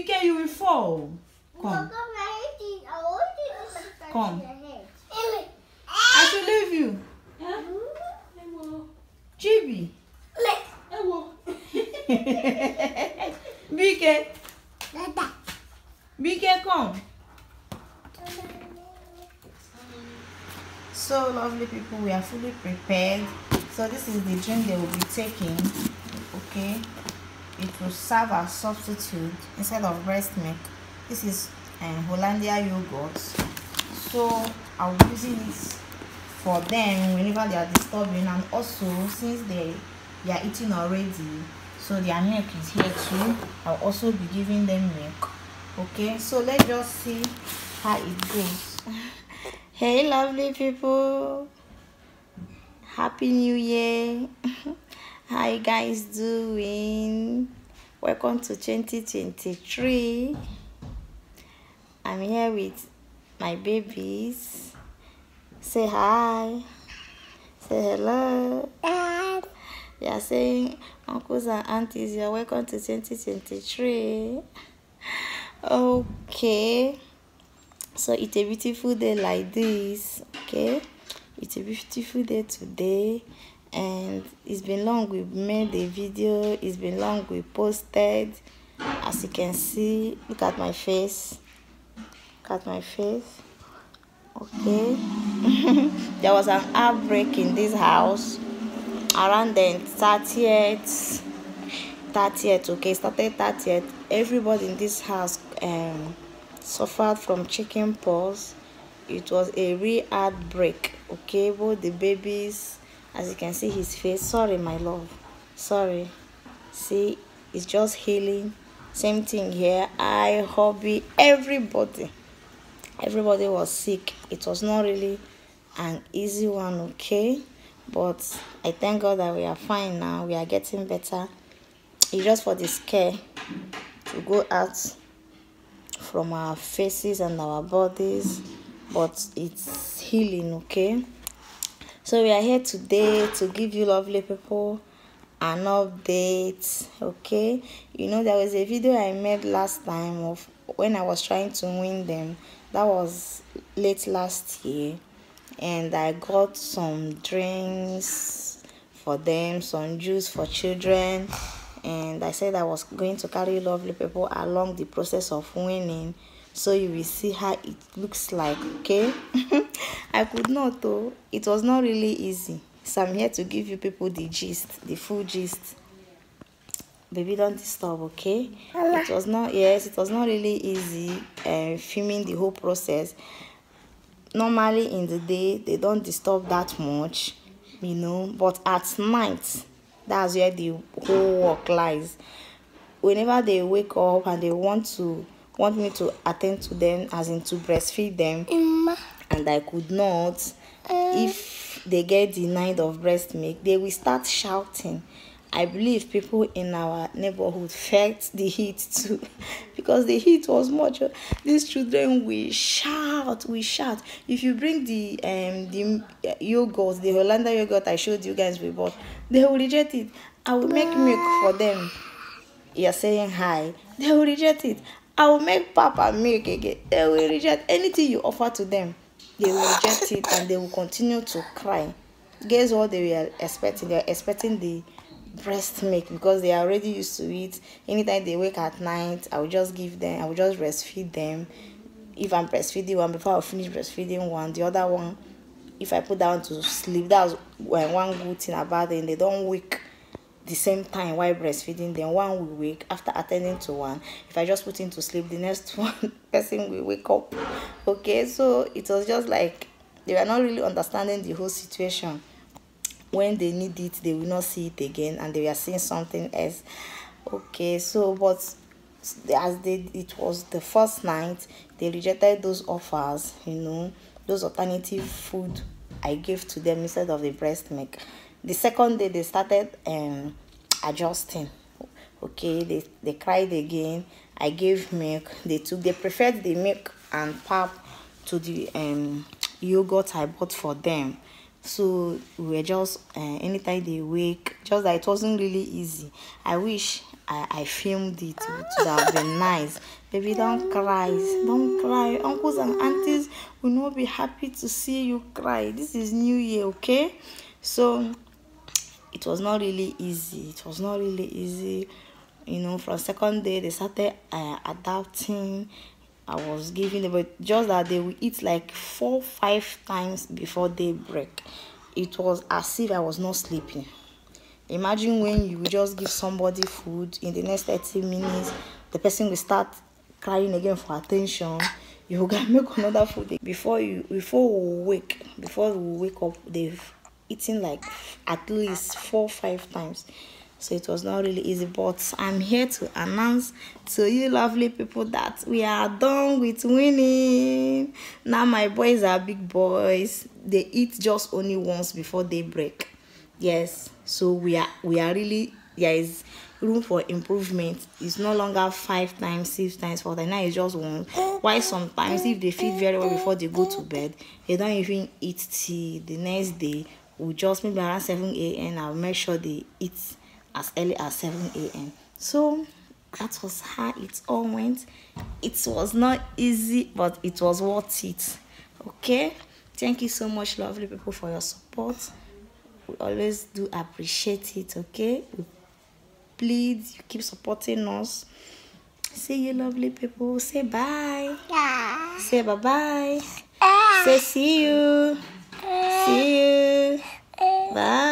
Bike, you will fall. Come. Come. I should leave you. Chibi. Bike. Bike, come. So lovely people, we are fully prepared. So this is the drink they will be taking. Okay. It will serve as substitute instead of breast milk. This is um, Hollandia yogurt. So I'll be using it for them whenever they are disturbing and also since they they are eating already so their milk is here too i'll also be giving them milk. Okay so let's just see how it goes. Hey lovely people. Happy new year. How you guys doing welcome to 2023 i'm here with my babies. Say hi. Say hello. Dad. they are saying uncles and aunties you're welcome to 2023 okay. So it's a beautiful day like this okay? It's a beautiful day today and it's been long we made the video it's been long we posted. As you can see look at my face. Look at my face. Okay. There was an outbreak in this house around the 30th 30th okay started 30th everybody in this house um suffered from chicken pox. It was a real outbreak okay both the babies as you can see his face sorry my love. Sorry. See it's just healing. Same thing here. I hobby everybody. Everybody was sick. It was not really an easy one okay? But i thank god that we are fine now. We are getting better. It's just for the scare to go out from our faces and our bodies. But it's healing okay so we are here today to give you lovely people an update okay? You know there was a video i made last time of when i was trying to wean them. That was late last year. And i got some drinks for them some juice for children. And i said i was going to carry lovely people along the process of weaning. So you will see how it looks like okay i could not though. It was not really easy. So i'm here to give you people the gist the full gist. Baby don't disturb okay? It was not yes it was not really easy uh, filming the whole process. Normally in the day they don't disturb that much you know but at night that's where the whole work lies. Whenever they wake up and they want to want me to attend to them as in to breastfeed them Emma. And i could not. If they get denied of breast milk they will start shouting. I believe people in our neighborhood felt the heat too because the heat was much these children will shout will shout. If you bring the um the yogurt the Hollandia yogurt i showed you guys before they will reject it. I will make milk for them. You're saying hi. They will reject it. I will make papa milk again. They will reject anything you offer to them they will reject it and they will continue to cry. Guess what they were expecting? They were expecting the breast milk because they are already used to it. Anytime they wake at night i will just give them i will just breastfeed them. If i'm breastfeeding one before i finish breastfeeding one the other one if i put one to sleep that's one good thing about them they don't wake the same time while breastfeeding then one will wake after attending to one. If i just put him to sleep the next one person will wake up. Okay so it was just like they were not really understanding the whole situation. When they need it they will not see it again and they were seeing something else. Okay so but as they it was the first night they rejected those offers you know those alternative food i gave to them instead of the breast milk the second day they started um adjusting okay they they cried again i gave milk they took they preferred the milk and pap to the um yogurt i bought for them so we were just uh, anytime they wake just that it wasn't really easy i wish I, I filmed it. It would have been nice. Baby, don't cry. Don't cry. Uncles and aunties will not be happy to see you cry. This is New Year, okay? So it was not really easy. It was not really easy. You know, from second day they started uh, adapting. I was giving them, but just that they would eat like four, five times before daybreak. It was as if I was not sleeping. Imagine when you just give somebody food in the next 30 minutes, the person will start crying again for attention. You will make another food before you before we wake before we wake up. They've eaten like at least four five times. So it was not really easy but i'm here to announce to you lovely people that we are done with winning. Now my boys are big boys. They eat just only once before they break yes so we are we are really there is room for improvement. It's no longer five times six times four times. Now it's just one. Why sometimes if they feed very well before they go to bed they don't even eat tea the next day will just maybe around 7 a.m. I'll make sure they eat as early as 7 a.m. So that was how it all went. It was not easy, but it was worth it. Okay. Thank you so much, lovely people, for your support. We always do appreciate it. Okay. Please, you keep supporting us. See you, lovely people. Say bye. Yeah. Say bye bye. Ah. Say see you. See you. Bye.